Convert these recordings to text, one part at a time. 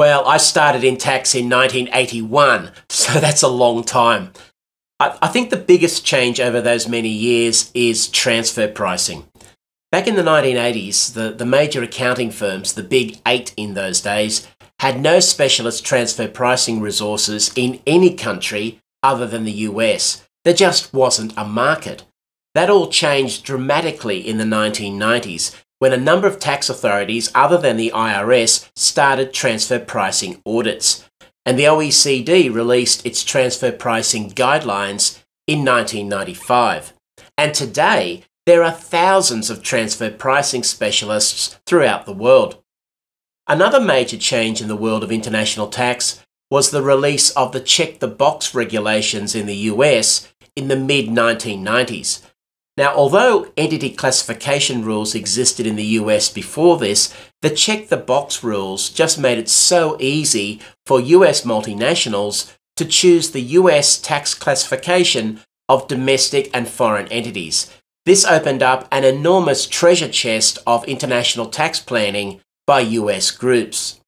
Well, I started in tax in 1981, so that's a long time. I, I think the biggest change over those many years is transfer pricing. Back in the 1980s, the, the major accounting firms, the big eight in those days, had no specialist transfer pricing resources in any country other than the US. There just wasn't a market. That all changed dramatically in the 1990s when a number of tax authorities other than the IRS started transfer pricing audits. And the OECD released its transfer pricing guidelines in 1995. And today, there are thousands of transfer pricing specialists throughout the world. Another major change in the world of international tax was the release of the check the box regulations in the US in the mid 1990s. Now, although entity classification rules existed in the US before this, the check the box rules just made it so easy for US multinationals to choose the US tax classification of domestic and foreign entities. This opened up an enormous treasure chest of international tax planning by US groups.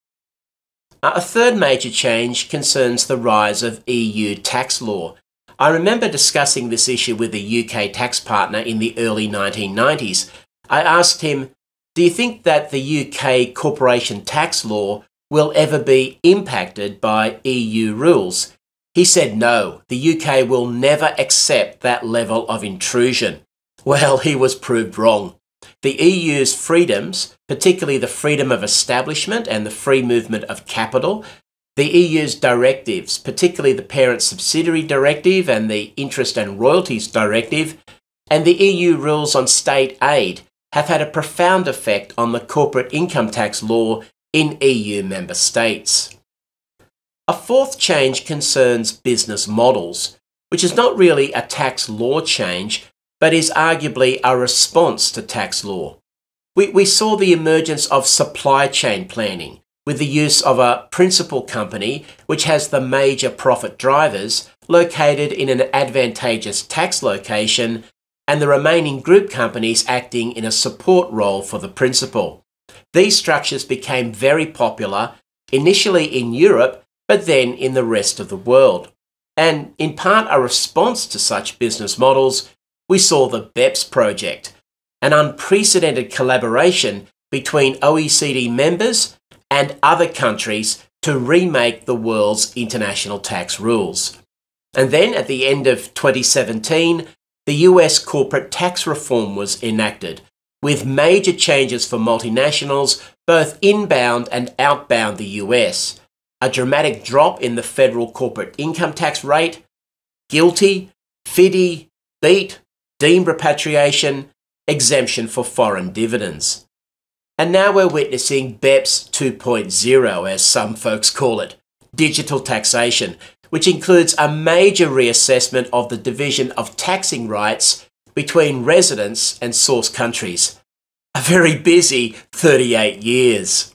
A third major change concerns the rise of EU tax law. I remember discussing this issue with a UK tax partner in the early 1990s. I asked him, Do you think that the UK corporation tax law will ever be impacted by EU rules? He said no, the UK will never accept that level of intrusion. Well, he was proved wrong. The EU's freedoms, particularly the freedom of establishment and the free movement of capital, the EU's directives, particularly the Parent Subsidiary Directive and the Interest and Royalties Directive, and the EU rules on state aid have had a profound effect on the corporate income tax law in EU member states. A fourth change concerns business models, which is not really a tax law change, but is arguably a response to tax law. We, we saw the emergence of supply chain planning, with the use of a principal company which has the major profit drivers located in an advantageous tax location and the remaining group companies acting in a support role for the principal. These structures became very popular initially in Europe but then in the rest of the world. And in part a response to such business models, we saw the BEPS project, an unprecedented collaboration between OECD members and other countries to remake the world's international tax rules. And then at the end of 2017, the US corporate tax reform was enacted, with major changes for multinationals both inbound and outbound the US, a dramatic drop in the federal corporate income tax rate, GILTI, FDII, BEAT, deemed repatriation, exemption for foreign dividends. And now we're witnessing BEPS 2.0, as some folks call it, digital taxation, which includes a major reassessment of the division of taxing rights between residents and source countries. A very busy 38 years.